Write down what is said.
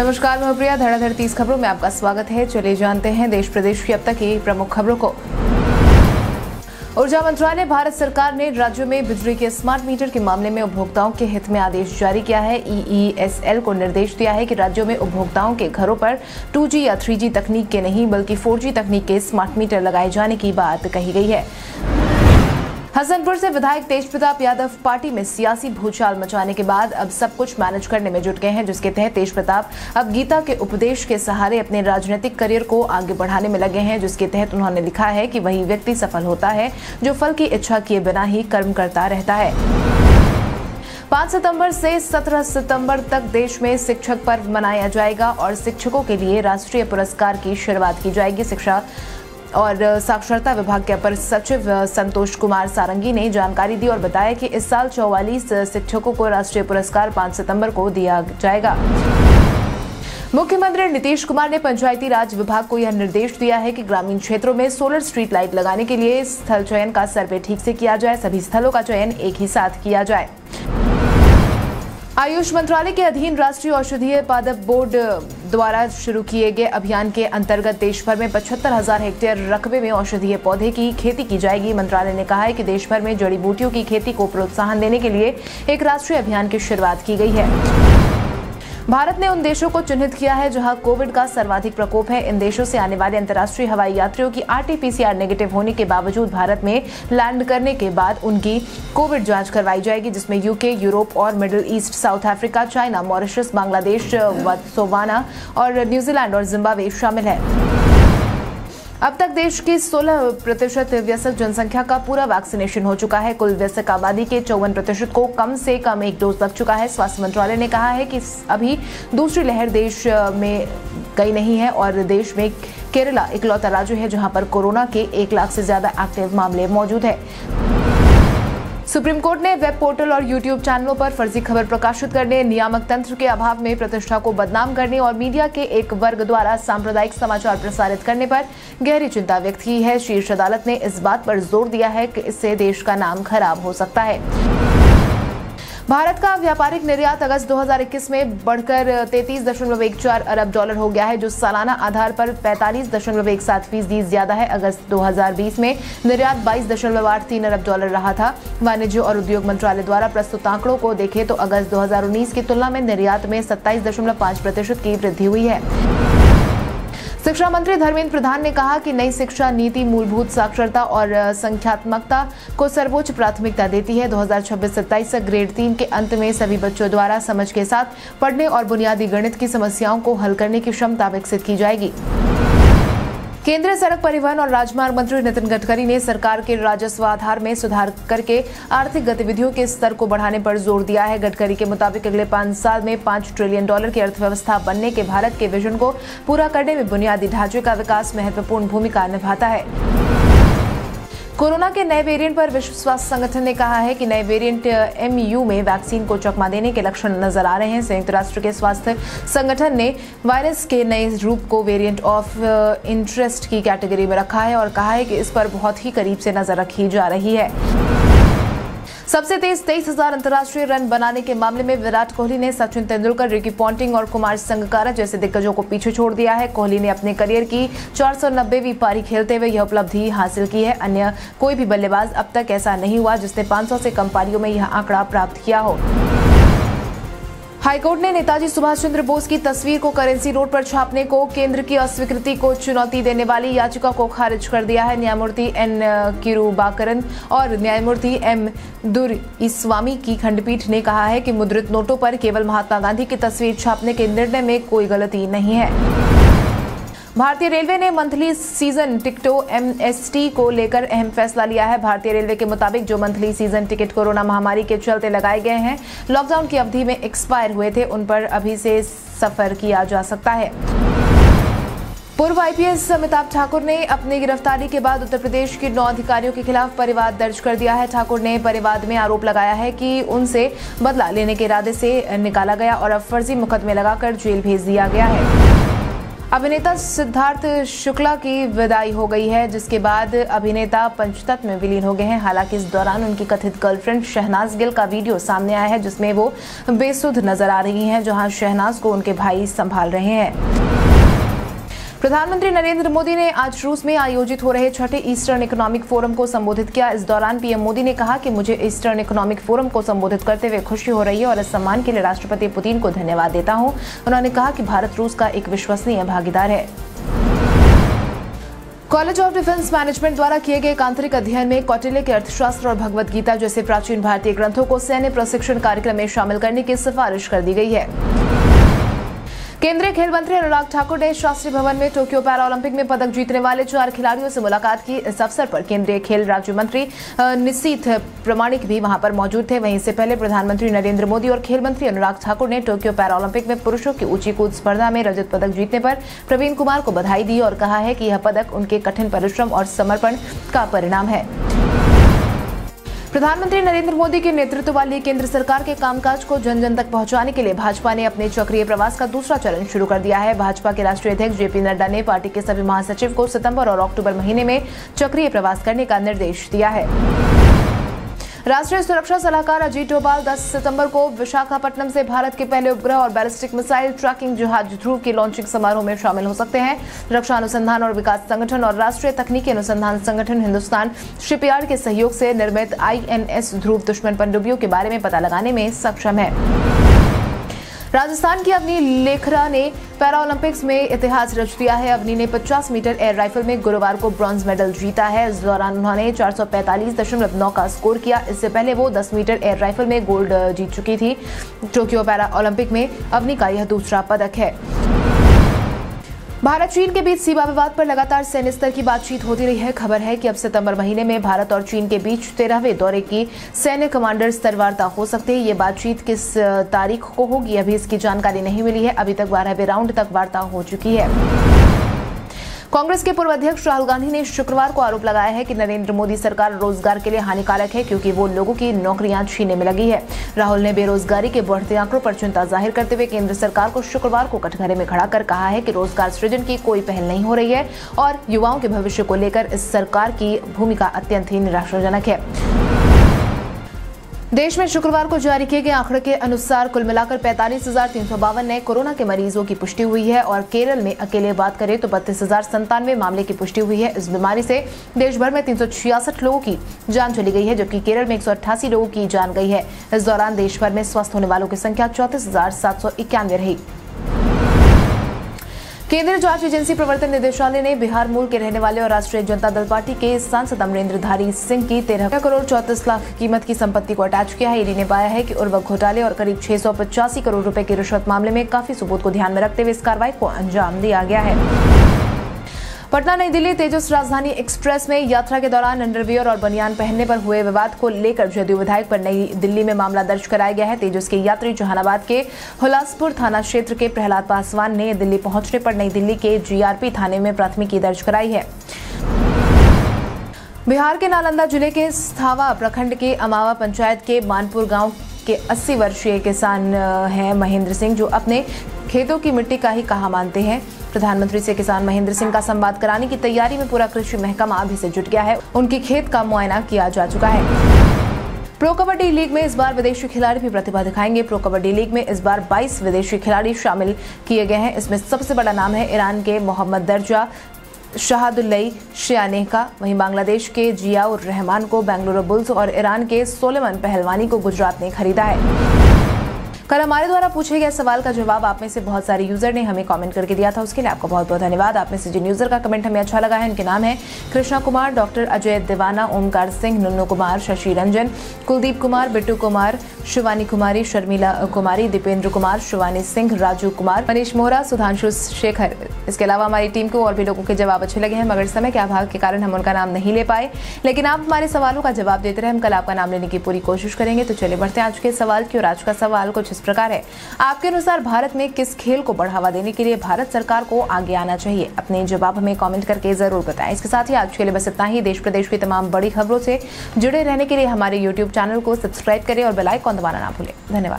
नमस्कार, मैं प्रिया। धड़ाधड़ तीस खबरों में आपका स्वागत है। चलिए जानते हैं देश प्रदेश की अब तक की प्रमुख खबरों को। ऊर्जा मंत्रालय, भारत सरकार ने राज्यों में बिजली के स्मार्ट मीटर के मामले में उपभोक्ताओं के हित में आदेश जारी किया है। ईईएसएल को निर्देश दिया है कि राज्यों में उपभोक्ताओं के घरों पर 2G या 3G तकनीक के नहीं, बल्कि 4G तकनीक के स्मार्ट मीटर लगाए जाने की बात कही गई है। हसनपुर से विधायक तेज प्रताप यादव पार्टी में सियासी भूचाल मचाने के बाद अब सब कुछ मैनेज करने में जुट गए हैं, जिसके तहत तेज प्रताप अब गीता के उपदेश के सहारे अपने राजनीतिक करियर को आगे बढ़ाने में लगे हैं, जिसके तहत उन्होंने लिखा है कि वही व्यक्ति सफल होता है, जो फल की इच्छा किए बिना ही कर्म करता रहता है। पाँच सितंबर से 17 सितंबर तक देश में शिक्षक पर्व मनाया जाएगा और शिक्षकों के लिए राष्ट्रीय पुरस्कार की शुरुआत की जाएगी। शिक्षा और साक्षरता विभाग के अपर सचिव संतोष कुमार सारंगी ने जानकारी दी और बताया कि इस साल चौवालीस शिक्षकों को राष्ट्रीय पुरस्कार 5 सितंबर को दिया जाएगा। मुख्यमंत्री नीतीश कुमार ने पंचायती राज विभाग को यह निर्देश दिया है कि ग्रामीण क्षेत्रों में सोलर स्ट्रीट लाइट लगाने के लिए स्थल चयन का सर्वे ठीक से किया जाए, सभी स्थलों का चयन एक ही साथ किया जाए। आयुष मंत्रालय के अधीन राष्ट्रीय औषधीय पादप बोर्ड द्वारा शुरू किए गए अभियान के अंतर्गत देश भर में पचहत्तर हज़ार हेक्टेयर रकबे में औषधीय पौधे की खेती की जाएगी। मंत्रालय ने कहा है कि देश भर में जड़ी बूटियों की खेती को प्रोत्साहन देने के लिए एक राष्ट्रीय अभियान की शुरुआत की गई है। भारत ने उन देशों को चिन्हित किया है जहाँ कोविड का सर्वाधिक प्रकोप है। इन देशों से आने वाले अंतर्राष्ट्रीय हवाई यात्रियों की आरटीपीसीआर नेगेटिव होने के बावजूद भारत में लैंड करने के बाद उनकी कोविड जाँच करवाई जाएगी, जिसमें यूके, यूरोप और Middle East, South Africa, China, Mauritius, Bangladesh सोवाना और न्यूजीलैंड और जिम्बाब्वे शामिल है। अब तक देश की 16 प्रतिशत व्यस्क जनसंख्या का पूरा वैक्सीनेशन हो चुका है। कुल व्यस्क आबादी के चौवन प्रतिशत को कम से कम एक डोज लग चुका है। स्वास्थ्य मंत्रालय ने कहा है कि अभी दूसरी लहर देश में गई नहीं है और देश में केरला इकलौता राज्य है जहाँ पर कोरोना के एक लाख से ज़्यादा एक्टिव मामले मौजूद है। सुप्रीम कोर्ट ने वेब पोर्टल और यूट्यूब चैनलों पर फर्जी खबर प्रकाशित करने, नियामक तंत्र के अभाव में प्रतिष्ठा को बदनाम करने और मीडिया के एक वर्ग द्वारा सांप्रदायिक समाचार प्रसारित करने पर गहरी चिंता व्यक्त की है। शीर्ष अदालत ने इस बात पर ज़ोर दिया है कि इससे देश का नाम खराब हो सकता है। भारत का व्यापारिक निर्यात अगस्त 2021 में बढ़कर तैतीस दशमलव एक चार अरब डॉलर हो गया है, जो सालाना आधार पर पैंतालीस दशमलव एक सात फ़ीसदी ज़्यादा है। अगस्त 2020 में निर्यात बाईस दशमलव आठ तीन अरब डॉलर रहा था। वाणिज्य और उद्योग मंत्रालय द्वारा प्रस्तुत आंकड़ों को देखें तो अगस्त 2019 की तुलना में निर्यात में सत्ताईस दशमलव पाँच प्रतिशत की वृद्धि हुई है। शिक्षा मंत्री धर्मेंद्र प्रधान ने कहा कि नई शिक्षा नीति मूलभूत साक्षरता और संख्यात्मकता को सर्वोच्च प्राथमिकता देती है। 2026-27 तक ग्रेड तीन के अंत में सभी बच्चों द्वारा समझ के साथ पढ़ने और बुनियादी गणित की समस्याओं को हल करने की क्षमता विकसित की जाएगी। केंद्रीय सड़क परिवहन और राजमार्ग मंत्री नितिन गडकरी ने सरकार के राजस्व आधार में सुधार करके आर्थिक गतिविधियों के स्तर को बढ़ाने पर ज़ोर दिया है। गडकरी के मुताबिक अगले पाँच साल में पाँच ट्रिलियन डॉलर की अर्थव्यवस्था बनने के भारत के विजन को पूरा करने में बुनियादी ढांचे का विकास महत्वपूर्ण भूमिका निभाता है। कोरोना के नए वेरिएंट पर विश्व स्वास्थ्य संगठन ने कहा है कि नए वेरिएंट एमयू में वैक्सीन को चकमा देने के लक्षण नज़र आ रहे हैं। संयुक्त राष्ट्र के स्वास्थ्य संगठन ने वायरस के नए रूप को वेरिएंट ऑफ़ इंटरेस्ट की कैटेगरी में रखा है और कहा है कि इस पर बहुत ही करीब से नज़र रखी जा रही है। सबसे तेज तेईस हज़ार अंतर्राष्ट्रीय रन बनाने के मामले में विराट कोहली ने सचिन तेंदुलकर, रिकी पॉन्टिंग और कुमार संगकारा जैसे दिग्गजों को पीछे छोड़ दिया है। कोहली ने अपने करियर की चार पारी खेलते हुए यह उपलब्धि हासिल की है। अन्य कोई भी बल्लेबाज अब तक ऐसा नहीं हुआ जिसने 500 से कम पारियों में यह आंकड़ा प्राप्त किया हो। हाईकोर्ट ने नेताजी सुभाष चंद्र बोस की तस्वीर को करेंसी नोट पर छापने को केंद्र की अस्वीकृति को चुनौती देने वाली याचिका को खारिज कर दिया है। न्यायमूर्ति एन किरुबाकरन और न्यायमूर्ति एम दुर इस्वामी की खंडपीठ ने कहा है कि मुद्रित नोटों पर केवल महात्मा गांधी की तस्वीर छापने के निर्णय में कोई गलती नहीं है। भारतीय रेलवे ने मंथली सीज़न टिकटों एमएसटी को लेकर अहम फैसला लिया है। भारतीय रेलवे के मुताबिक जो मंथली सीज़न टिकट कोरोना महामारी के चलते लगाए गए हैं, लॉकडाउन की अवधि में एक्सपायर हुए थे, उन पर अभी से सफ़र किया जा सकता है। पूर्व आईपीएस अमिताभ ठाकुर ने अपनी गिरफ्तारी के बाद उत्तर प्रदेश के नौ अधिकारियों के खिलाफ परिवाद दर्ज कर दिया है। ठाकुर ने परिवाद में आरोप लगाया है कि उनसे बदला लेने के इरादे से निकाला गया और अब फर्जी मुकदमे लगाकर जेल भेज दिया गया है। अभिनेता सिद्धार्थ शुक्ला की विदाई हो गई है, जिसके बाद अभिनेता पंचतत्व में विलीन हो गए हैं। हालाँकि इस दौरान उनकी कथित गर्लफ्रेंड शहनाज गिल का वीडियो सामने आया है, जिसमें वो बेसुध नज़र आ रही हैं, जहाँ शहनाज को उनके भाई संभाल रहे हैं। प्रधानमंत्री नरेंद्र मोदी ने आज रूस में आयोजित हो रहे छठे ईस्टर्न इकोनॉमिक फोरम को संबोधित किया। इस दौरान पीएम मोदी ने कहा कि मुझे ईस्टर्न इकोनॉमिक फोरम को संबोधित करते हुए खुशी हो रही है और इस सम्मान के लिए राष्ट्रपति पुतिन को धन्यवाद देता हूँ। उन्होंने कहा कि भारत रूस का एक विश्वसनीय भागीदार है। कॉलेज ऑफ़ डिफेंस मैनेजमेंट द्वारा किए गए आंतरिक अध्ययन में कौटिल्य के अर्थशास्त्र और भगवत गीता जैसे प्राचीन भारतीय ग्रंथों को सैन्य प्रशिक्षण कार्यक्रम में शामिल करने की सिफारिश कर दी गई है। केंद्रीय खेल मंत्री अनुराग ठाकुर ने शास्त्री भवन में टोक्यो पैरा ओलंपिक में पदक जीतने वाले चार खिलाड़ियों से मुलाकात की। इस अवसर पर केंद्रीय खेल राज्य मंत्री निशीथ प्रमाणिक भी वहाँ पर मौजूद थे। वहीं इससे पहले प्रधानमंत्री नरेंद्र मोदी और खेल मंत्री अनुराग ठाकुर ने टोक्यो पैरा ओलंपिक में पुरुषों की ऊँची कूद स्पर्धा में रजत पदक जीतने पर प्रवीण कुमार को बधाई दी और कहा है कि यह पदक उनके कठिन परिश्रम और समर्पण का परिणाम है। प्रधानमंत्री नरेंद्र मोदी के नेतृत्व वाली केंद्र सरकार के कामकाज को जन जन तक पहुँचाने के लिए भाजपा ने अपने चक्रीय प्रवास का दूसरा चरण शुरू कर दिया है। भाजपा के राष्ट्रीय अध्यक्ष जेपी नड्डा ने पार्टी के सभी महासचिव को सितंबर और अक्टूबर महीने में चक्रीय प्रवास करने का निर्देश दिया है। राष्ट्रीय सुरक्षा सलाहकार अजीत डोभाल 10 सितंबर को विशाखापट्टनम से भारत के पहले उपग्रह और बैलिस्टिक मिसाइल ट्रैकिंग जहाज़ ध्रुव के लॉन्चिंग समारोह में शामिल हो सकते हैं। रक्षा अनुसंधान और विकास संगठन और राष्ट्रीय तकनीकी अनुसंधान संगठन हिंदुस्तान शिपयार्ड के सहयोग से निर्मित आईएनएस ध्रुव दुश्मन पनडुब्बियों के बारे में पता लगाने में सक्षम है। राजस्थान की अवनी लेखरा ने पैरा ओलंपिक्स में इतिहास रच दिया है। अवनी ने 50 मीटर एयर राइफल में गुरुवार को ब्रॉन्ज मेडल जीता है। इस दौरान उन्होंने 445.9 का स्कोर किया। इससे पहले वो 10 मीटर एयर राइफल में गोल्ड जीत चुकी थी। टोक्यो पैरा ओलंपिक में अवनी का यह दूसरा पदक है। भारत चीन के बीच सीमा विवाद पर लगातार सैन्य स्तर की बातचीत होती रही है। खबर है कि अब सितंबर महीने में भारत और चीन के बीच तेरहवें दौरे की सैन्य कमांडर स्तर वार्ता हो सकती है। ये बातचीत किस तारीख को होगी, अभी इसकी जानकारी नहीं मिली है। अभी तक बारहवें राउंड तक वार्ता हो चुकी है। कांग्रेस के पूर्व अध्यक्ष राहुल गांधी ने शुक्रवार को आरोप लगाया है कि नरेंद्र मोदी सरकार रोज़गार के लिए हानिकारक है क्योंकि वो लोगों की नौकरियाँ छीनने में लगी है। राहुल ने बेरोजगारी के बढ़ते आंकड़ों पर चिंता ज़ाहिर करते हुए केंद्र सरकार को शुक्रवार को कटघरे में खड़ा कर कहा है कि रोज़गार सृजन की कोई पहल नहीं हो रही है और युवाओं के भविष्य को लेकर इस सरकार की भूमिका अत्यंत ही निराशाजनक है। देश में शुक्रवार को जारी किए गए आंकड़े के अनुसार कुल मिलाकर पैंतालीस हज़ार तीन सौ बावन नए कोरोना के मरीजों की पुष्टि हुई है और केरल में अकेले बात करें तो बत्तीस हज़ार संतानवे मामले की पुष्टि हुई है। इस बीमारी से देश भर में तीन सौ छियासठ लोगों की जान चली गई है, जबकि केरल में एक सौ अट्ठासी लोगों की जान गई है। इस दौरान देश भर में स्वस्थ होने वालों की संख्या चौतीस हज़ार सात सौ इक्यानवे रही। केंद्रीय जाँच एजेंसी प्रवर्तन निदेशालय ने बिहार मूल के रहने वाले और राष्ट्रीय जनता दल पार्टी के सांसद अमरेंद्र धारी सिंह की तेरह करोड़ चौतीस लाख कीमत की संपत्ति को अटैच किया है। ईडी ने पाया है कि उर्वक घोटाले और करीब छह सौ पचासी करोड़ रुपए के रिश्वत मामले में काफ़ी सबूत को ध्यान में रखते हुए इस कार्रवाई को अंजाम दिया गया है। पटना नई दिल्ली तेजस राजधानी एक्सप्रेस में यात्रा के दौरान अंडरवियर और बनियान पहनने पर हुए विवाद को लेकर जदयू विधायक पर नई दिल्ली में मामला दर्ज कराया गया है। तेजस के यात्री जहानाबाद के हुलासपुर थाना क्षेत्र के प्रहलाद पासवान ने दिल्ली पहुँचने पर नई दिल्ली के जीआरपी थाने में प्राथमिकी दर्ज कराई है। बिहार के नालंदा ज़िले के स्थावा प्रखंड के अमावा पंचायत के मानपुर गाँव के 80 वर्षीय किसान हैं महेंद्र सिंह, जो अपने खेतों की मिट्टी का ही कहा मानते हैं। प्रधानमंत्री से किसान महेंद्र सिंह का संवाद कराने की तैयारी में पूरा कृषि महकमा अभी से जुट गया है। उनके खेत का मुआयना किया जा चुका है। प्रो कबड्डी लीग में इस बार विदेशी खिलाड़ी भी प्रतिभा दिखाएँगे। प्रो कबड्डी लीग में इस बार 22 विदेशी खिलाड़ी शामिल किए गए हैं। इसमें सबसे बड़ा नाम है ईरान के मोहम्मद दर्जा। शहादुल्लई शयानेह का। वहीं बांग्लादेश के जियाउर रहमान को बेंगलुरु बुल्स और ईरान के सोलेमन पहलवानी को गुजरात ने खरीदा है। कल हमारे द्वारा पूछे गए सवाल का जवाब आप में से बहुत सारे यूज़र ने हमें कमेंट करके दिया था। उसके लिए आपका बहुत बहुत धन्यवाद। आप में से जिन यूज़र का कमेंट हमें अच्छा लगा है, उनके नाम है कृष्णा कुमार डॉक्टर अजय दिवाना, ओमकार सिंह, नुन्नू कुमार, शशि रंजन, कुलदीप कुमार, बिट्टू कुमार, शिवानी कुमारी, शर्मिला कुमारी, दीपेंद्र कुमार, शिवानी सिंह, राजू कुमार, मनीष मोहरा, सुधांशु शेखर। इसके अलावा हमारी टीम को और भी लोगों के जवाब अच्छे लगे हैं, मगर समय के अभाव के कारण हम उनका नाम नहीं ले पाए। लेकिन आप हमारे सवालों का जवाब देते रहे, हम कल आपका नाम लेने की पूरी कोशिश करेंगे। तो चलिए बढ़ते हैं आज के सवाल की और आज का सवाल कुछ प्रकार है। आपके अनुसार भारत में किस खेल को बढ़ावा देने के लिए भारत सरकार को आगे आना चाहिए? अपने जवाब हमें कॉमेंट करके ज़रूर बताएँ। इसके साथ ही आज के लिए बस इतना ही। देश प्रदेश की तमाम बड़ी खबरों से जुड़े रहने के लिए हमारे यूट्यूब चैनल को सब्सक्राइब करें और बेलाइकॉन दबाना ना भूलें। धन्यवाद।